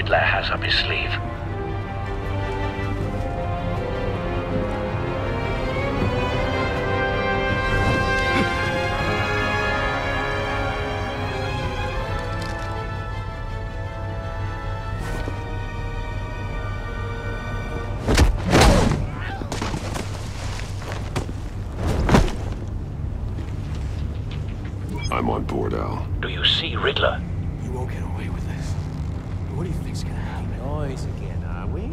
Riddler has up his sleeve? I'm on board, Al. Do you see Riddler? Happen? Again, are we?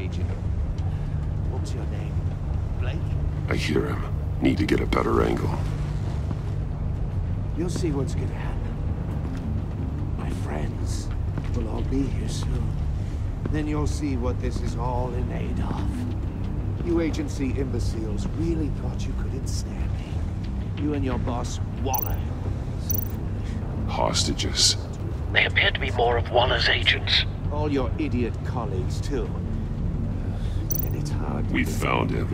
Agent. What's your name? Blake? I hear him. Need to get a better angle. You'll see what's gonna happen. My friends will all be here soon. Then you'll see what this is all in aid of. You agency imbeciles really thought you could ensnare me. You and your boss, Waller. So foolish. Hostages. They appear to be more of Waller's agents. All your idiot colleagues, too. And it's hard We defend found him.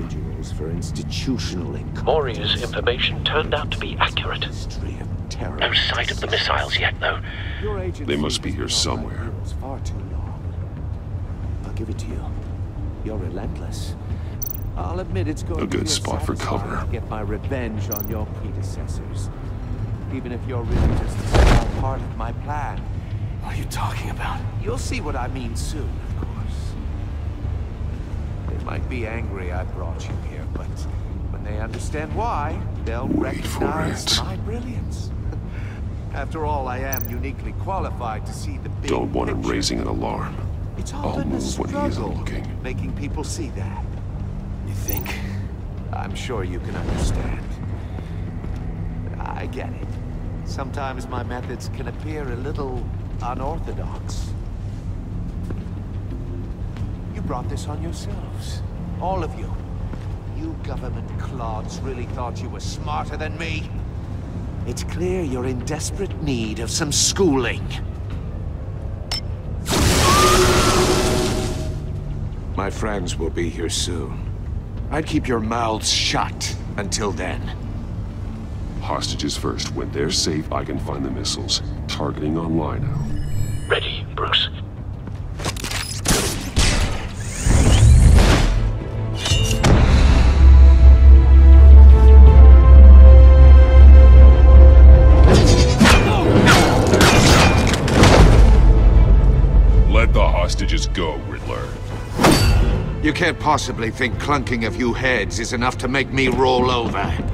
for institutional Mori's incompetence. information turned out to be accurate. History of terror. No sight of the missiles yet, though. Your They must be here been on my somewhere. Far too long. I'll give it to you. You're relentless. I'll admit it's going A to good spot for satisfying cover. to Get my revenge on your predecessors. Even if you're really just a small part of my plan. What are you talking about? You'll see what I mean soon, of course. They might be angry I brought you here, but when they understand why, they'll Wait recognize my brilliance. After all, I am uniquely qualified to see the big Don't want him raising an alarm. It's I'll often a move when he isn't struggle looking. making people see that. You think? I'm sure you can understand. I get it. Sometimes my methods can appear a little unorthodox. You brought this on yourselves. All of you. You government clods really thought you were smarter than me. It's clear you're in desperate need of some schooling. My friends will be here soon. I'd keep your mouths shut until then. Hostages first. When they're safe, I can find the missiles. Targeting online now. Ready, Bruce. Let the hostages go, Riddler. You can't possibly think clunking a few heads is enough to make me roll over.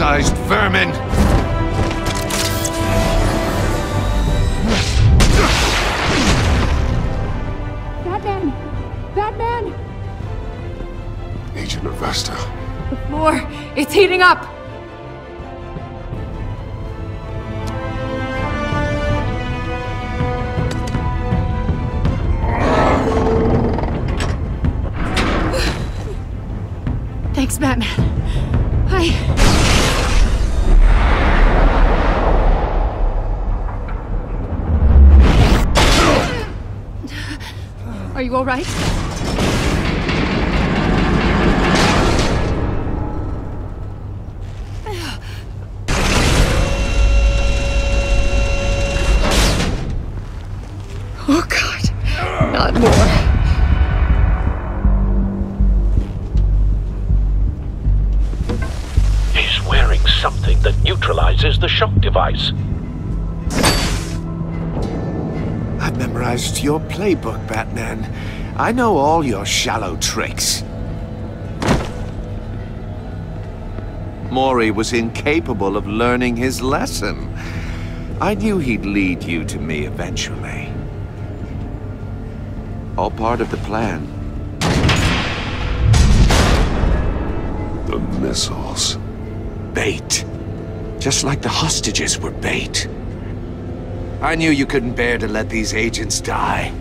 Oversized vermin! Batman! Batman! Agent Avesta. The floor, it's heating up! Thanks, Batman. I... Are you all right? Oh, God. Not more. He's wearing something that neutralizes the shock device. Memorized your playbook, Batman. I know all your shallow tricks. Mori was incapable of learning his lesson. I knew he'd lead you to me eventually. All part of the plan. The missiles. Bait. Just like the hostages were bait. I knew you couldn't bear to let these agents die.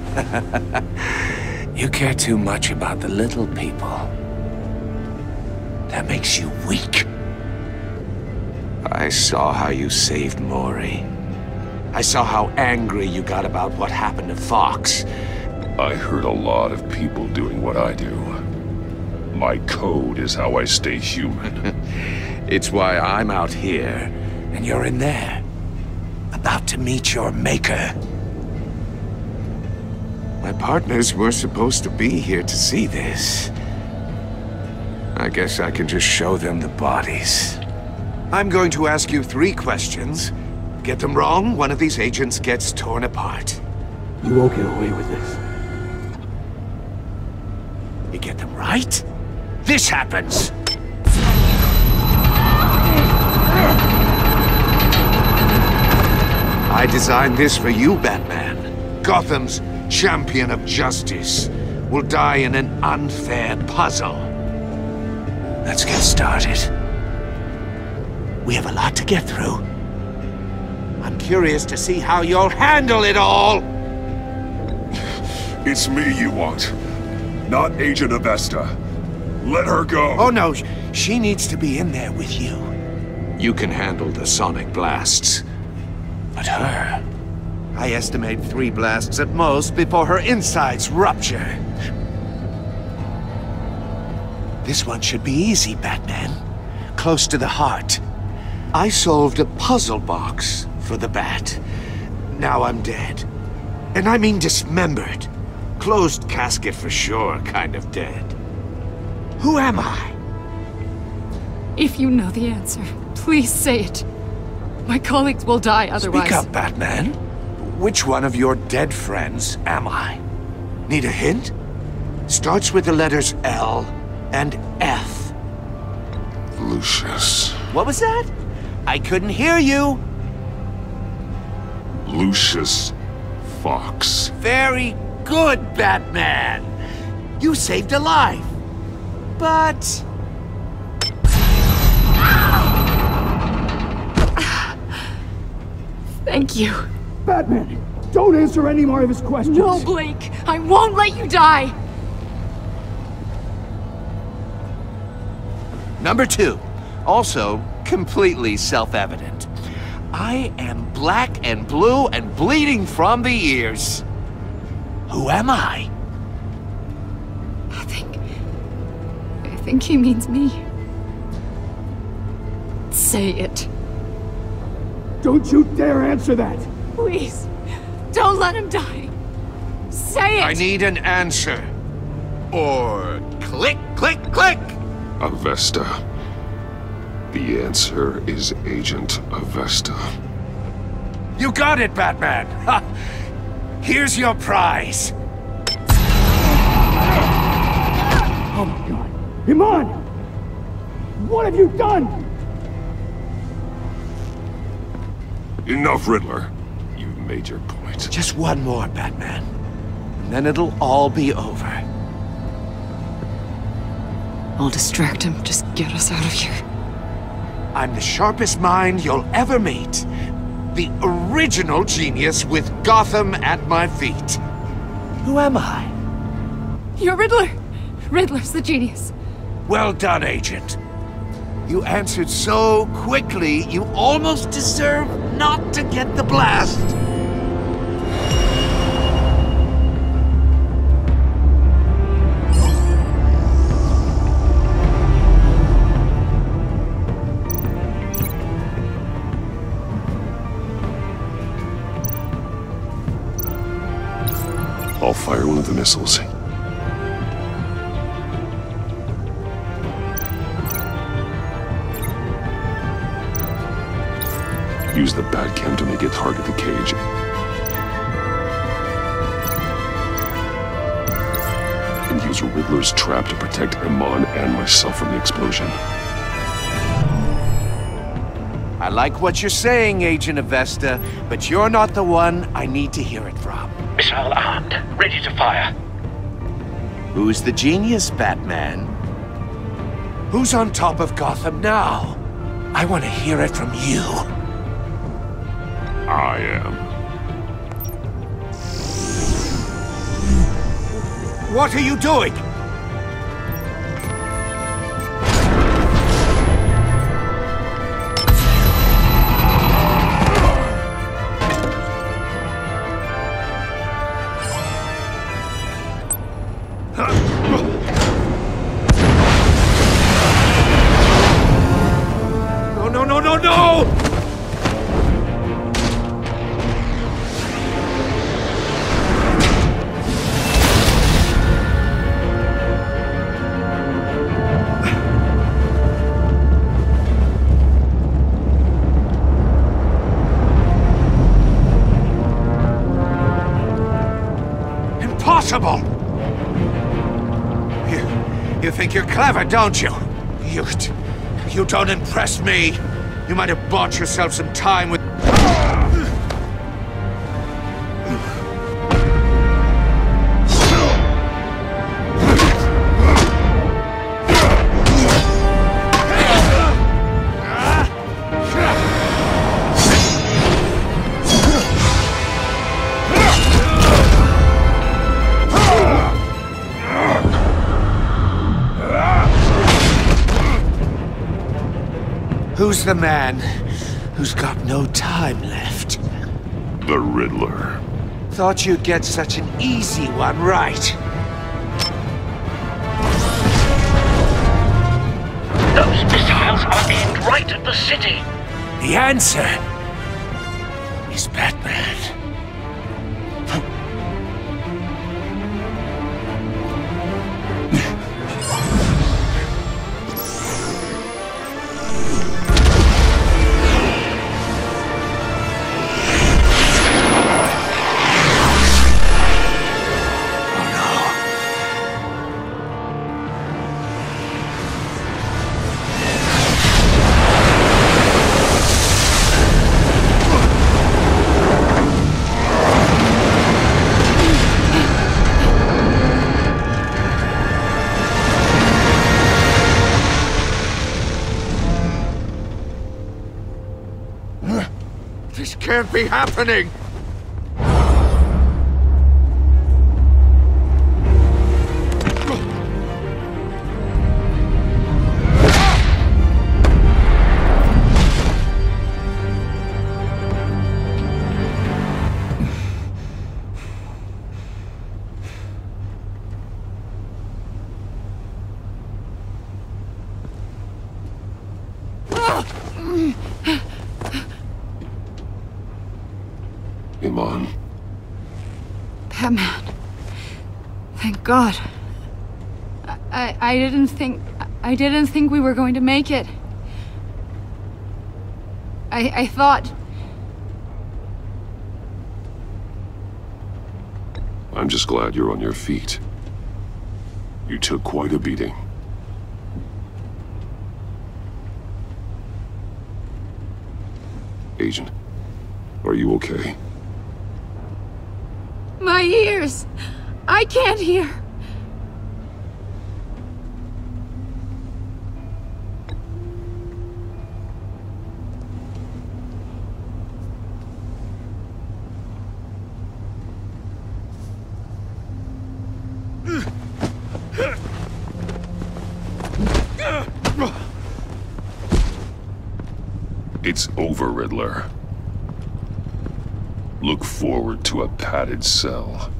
you care too much about the little people. That makes you weak. I saw how you saved Mori. I saw how angry you got about what happened to Fox. I heard a lot of people doing what I do. My code is how I stay human. It's why I'm out here, and you're in there. About to meet your maker. My partners were supposed to be here to see this. I guess I can just show them the bodies. I'm going to ask you three questions. Get them wrong, one of these agents gets torn apart. You won't get away with this. You get them right, this happens! I designed this for you, Batman. Gotham's champion of justice will die in an unfair puzzle. Let's get started. We have a lot to get through. I'm curious to see how you'll handle it all! it's me you want, not Agent Avesta. Let her go. Oh no, she needs to be in there with you. You can handle the sonic blasts. But her... I estimate three blasts at most before her insides rupture. This one should be easy, Batman. Close to the heart. I solved a puzzle box for the Bat. Now I'm dead. And I mean dismembered. Closed casket for sure, kind of dead. Who am I? If you know the answer, please say it. My colleagues will die otherwise. Speak up, Batman. Which one of your dead friends am I? Need a hint? Starts with the letters L and F. Lucius. What was that? I couldn't hear you. Lucius Fox. Very good, Batman. You saved a life. But... Thank you. Batman, don't answer any more of his questions. No, Blake! I won't let you die! Number two, also completely self-evident. I am black and blue and bleeding from the ears. Who am I? I think. I think he means me. Say it. Don't you dare answer that! Please. Don't let him die. Say it! I need an answer. Or click, click, click! Avesta. The answer is Agent Avesta. You got it, Batman! Ha! Here's your prize. Oh my god. Iman! What have you done? Enough, Riddler. You've made your point. Just one more, Batman. And then it'll all be over. I'll distract him. Just get us out of here. I'm the sharpest mind you'll ever meet. The original genius with Gotham at my feet. Who am I? You're Riddler! Riddler's the genius. Well done, Agent. You answered so quickly, you almost deserve not to get the blast. I'll fire one of the missiles. Use the Batcam to make it target the cage. And use Riddler's trap to protect Iman and myself from the explosion. I like what you're saying, Agent Avesta, but you're not the one I need to hear it from. Missile armed, ready to fire. Who's the genius, Batman? Who's on top of Gotham now? I want to hear it from you. I am. What are you doing? You, you think you're clever, don't you? You, you don't impress me. You might have bought yourself some time with... the man who's got no time left? The Riddler. Thought you'd get such an easy one right. Those missiles are aimed right at the city. The answer is Batman. Can't be happening! God. I, I, didn't think. I didn't think we were going to make it. I, I thought. I'm just glad you're on your feet. You took quite a beating. Agent, are you okay? My ears! I can't hear! It's over, Riddler. Look forward to a padded cell.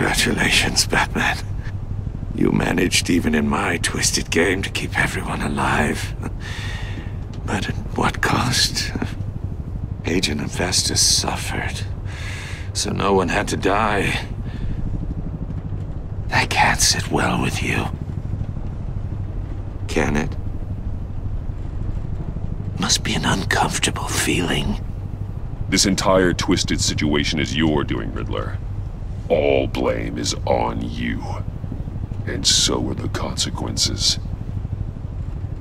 Congratulations, Batman. You managed, even in my twisted game, to keep everyone alive. But at what cost? Agent Avesta suffered, so no one had to die. That can't sit well with you. Can it? Must be an uncomfortable feeling. This entire twisted situation is your doing, Riddler. All blame is on you. And so are the consequences.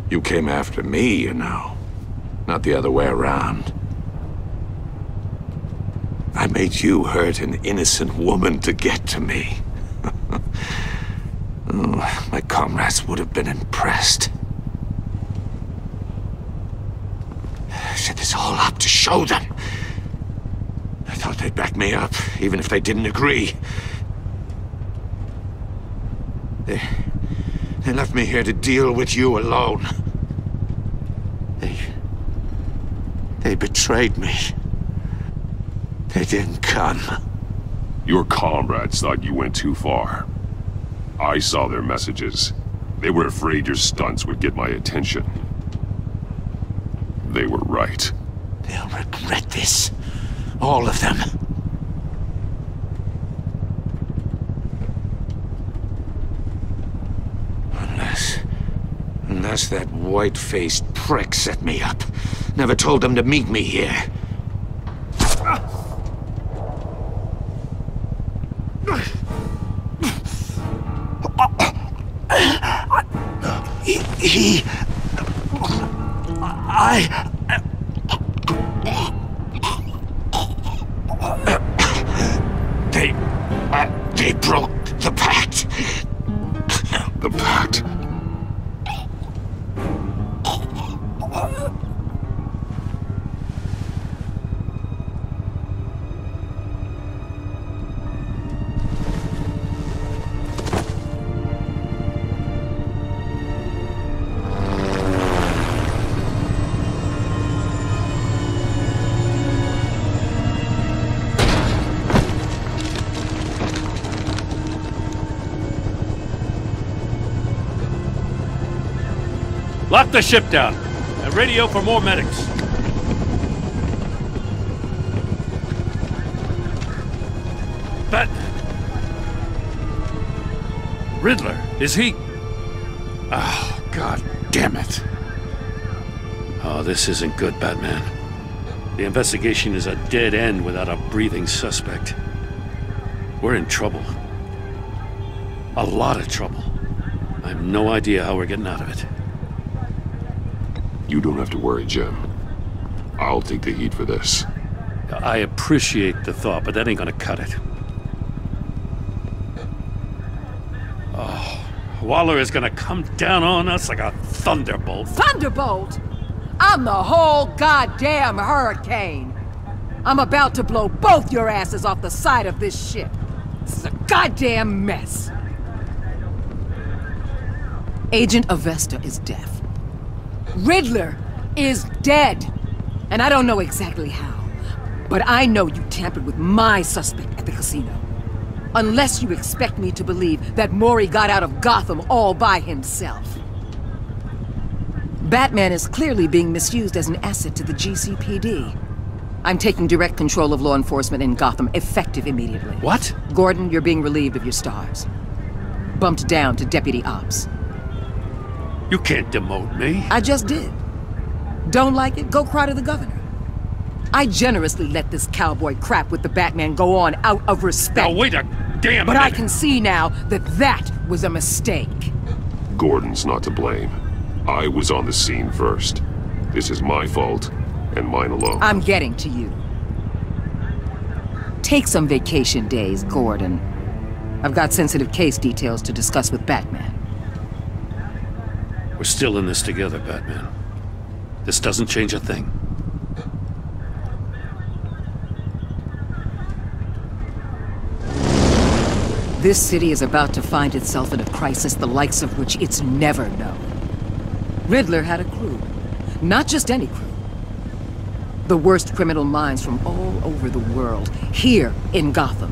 You came after me, you know. Not the other way around. I made you hurt an innocent woman to get to me. oh, my comrades would have been impressed. I set this all up to show them. Thought they'd back me up, even if they didn't agree. They... They left me here to deal with you alone. They... They betrayed me. They didn't come. Your comrades thought you went too far. I saw their messages. They were afraid your stunts would get my attention. They were right. They'll regret this. All of them. Unless... Unless that white-faced prick set me up. Never told them to meet me here. They broke the pact. The pact? Lock the ship down. And radio for more medics. But... Riddler, is he... Oh, god damn it. Oh, this isn't good, Batman. The investigation is a dead end without a breathing suspect. We're in trouble. A lot of trouble. I have no idea how we're getting out of it. You don't have to worry, Jim. I'll take the heat for this. I appreciate the thought, but that ain't gonna cut it. Oh, Waller is gonna come down on us like a thunderbolt. Thunderbolt? I'm the whole goddamn hurricane. I'm about to blow both your asses off the side of this ship. This is a goddamn mess. Agent Avesta is deaf. Riddler is dead. And I don't know exactly how. But I know you tampered with my suspect at the casino. Unless you expect me to believe that Mori got out of Gotham all by himself. Batman is clearly being misused as an asset to the GCPD. I'm taking direct control of law enforcement in Gotham, effective immediately. What? Gordon, you're being relieved of your stars. Bumped down to Deputy Ops. You can't demote me. I just did. Don't like it? Go cry to the governor. I generously let this cowboy crap with the Batman go on out of respect. Now wait a damn But I can see now that that was a mistake. Gordon's not to blame. I was on the scene first. This is my fault, and mine alone. I'm getting to you. Take some vacation days, Gordon. I've got sensitive case details to discuss with Batman. We're still in this together, Batman. This doesn't change a thing. This city is about to find itself in a crisis the likes of which it's never known. Riddler had a crew. Not just any crew. The worst criminal minds from all over the world, here in Gotham.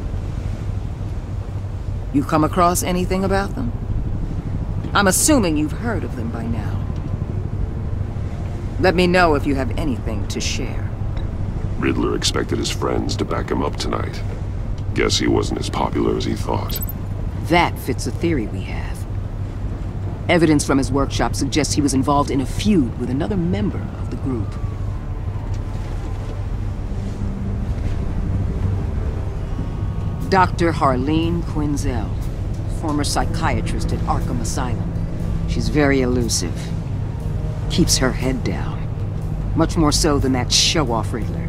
You come across anything about them? I'm assuming you've heard of them by now. Let me know if you have anything to share. Riddler expected his friends to back him up tonight. Guess he wasn't as popular as he thought. That fits a theory we have. Evidence from his workshop suggests he was involved in a feud with another member of the group. Dr. Harleen Quinzel, former psychiatrist at Arkham Asylum. She's very elusive. Keeps her head down. Much more so than that show-off Riddler.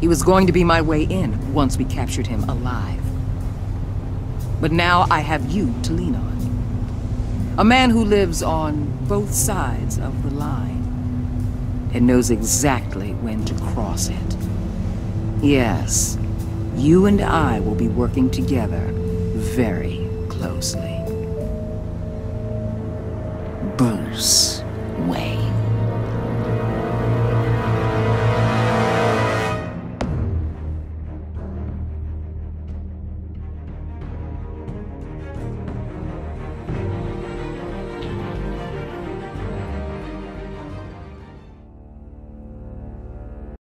He was going to be my way in once we captured him alive. But now I have you to lean on. A man who lives on both sides of the line. And knows exactly when to cross it. Yes, you and I will be working together very closely. Bruce Wayne.